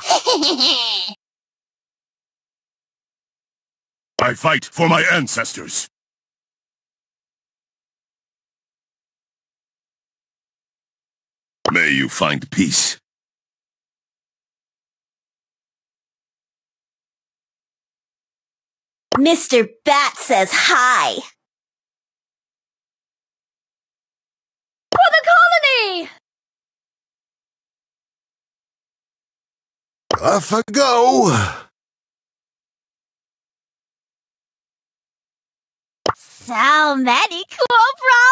I fight for my ancestors. May you find peace. Mr. Bat says hi. Off I go. So many cool brawlers!